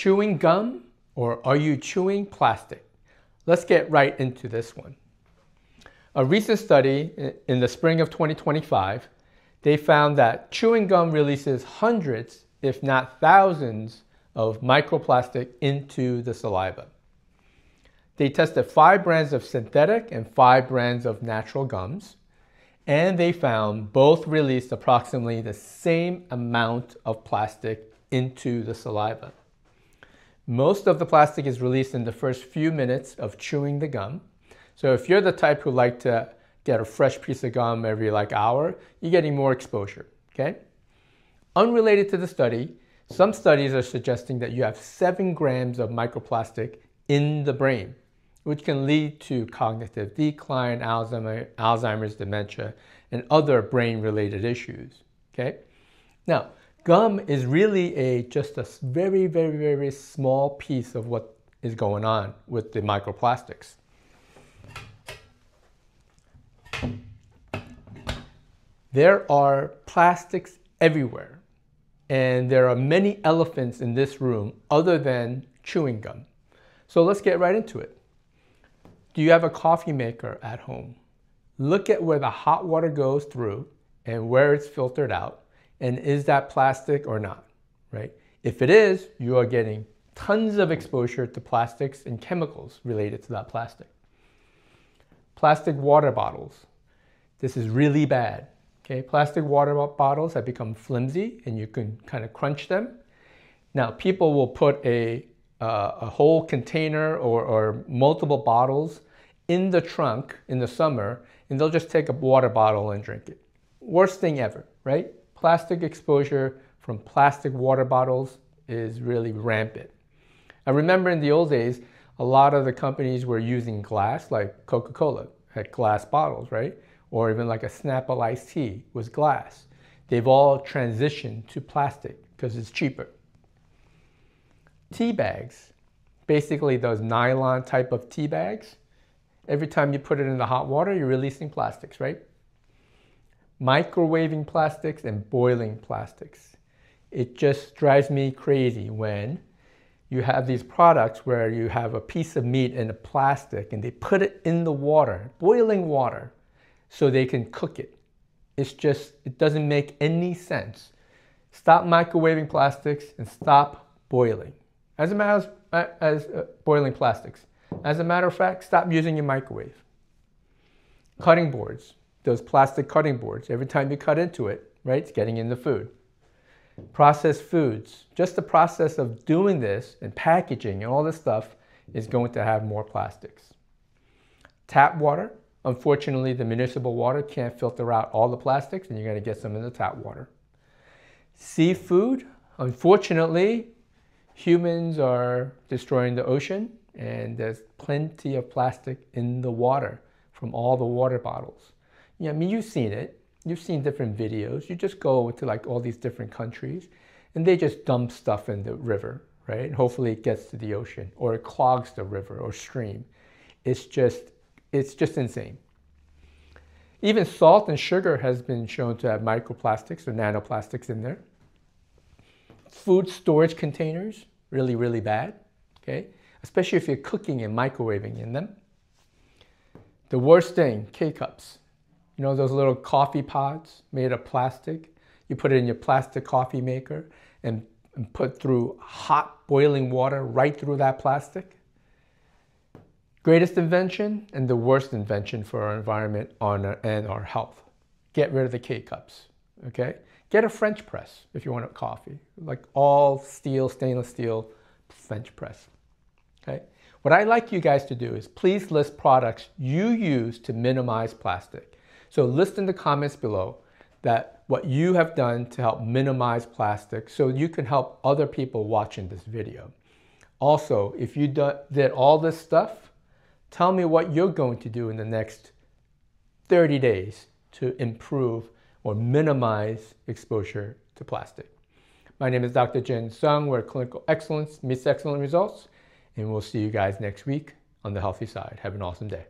chewing gum or are you chewing plastic? Let's get right into this one. A recent study in the spring of 2025, they found that chewing gum releases hundreds, if not thousands, of microplastic into the saliva. They tested five brands of synthetic and five brands of natural gums, and they found both released approximately the same amount of plastic into the saliva. Most of the plastic is released in the first few minutes of chewing the gum. So if you're the type who like to get a fresh piece of gum every like hour, you're getting more exposure, okay? Unrelated to the study, some studies are suggesting that you have seven grams of microplastic in the brain, which can lead to cognitive decline, Alzheimer's, dementia, and other brain-related issues, okay? Now, Gum is really a just a very, very, very small piece of what is going on with the microplastics. There are plastics everywhere, and there are many elephants in this room other than chewing gum. So let's get right into it. Do you have a coffee maker at home? Look at where the hot water goes through and where it's filtered out and is that plastic or not, right? If it is, you are getting tons of exposure to plastics and chemicals related to that plastic. Plastic water bottles. This is really bad. Okay, plastic water bottles have become flimsy and you can kind of crunch them. Now, people will put a, uh, a whole container or, or multiple bottles in the trunk in the summer and they'll just take a water bottle and drink it. Worst thing ever, right? Plastic exposure from plastic water bottles is really rampant. I remember in the old days, a lot of the companies were using glass, like Coca-Cola had glass bottles, right? Or even like a Snapple iced tea was glass. They've all transitioned to plastic because it's cheaper. Tea bags, basically those nylon type of tea bags, every time you put it in the hot water, you're releasing plastics, right? Microwaving plastics and boiling plastics. It just drives me crazy when you have these products where you have a piece of meat in a plastic and they put it in the water, boiling water, so they can cook it. It's just, it doesn't make any sense. Stop microwaving plastics and stop boiling. As a matter of, as uh, boiling plastics. As a matter of fact, stop using your microwave. Cutting boards those plastic cutting boards. Every time you cut into it, right, it's getting in the food. Processed foods, just the process of doing this and packaging and all this stuff is going to have more plastics. Tap water, unfortunately the municipal water can't filter out all the plastics and you're going to get some in the tap water. Seafood, unfortunately, humans are destroying the ocean and there's plenty of plastic in the water from all the water bottles. Yeah, I mean, you've seen it. You've seen different videos. You just go to like all these different countries and they just dump stuff in the river, right? hopefully it gets to the ocean or it clogs the river or stream. It's just, it's just insane. Even salt and sugar has been shown to have microplastics or nanoplastics in there. Food storage containers, really, really bad, okay? Especially if you're cooking and microwaving in them. The worst thing, K-cups. You know those little coffee pods made of plastic? You put it in your plastic coffee maker and, and put through hot boiling water right through that plastic. Greatest invention and the worst invention for our environment and our health. Get rid of the K-cups, okay? Get a French press if you want a coffee, like all steel, stainless steel French press, okay? What I'd like you guys to do is please list products you use to minimize plastic. So list in the comments below that what you have done to help minimize plastic so you can help other people watching this video. Also, if you did all this stuff, tell me what you're going to do in the next 30 days to improve or minimize exposure to plastic. My name is Dr. Jin Sung, where clinical excellence meets excellent results, and we'll see you guys next week on the healthy side. Have an awesome day.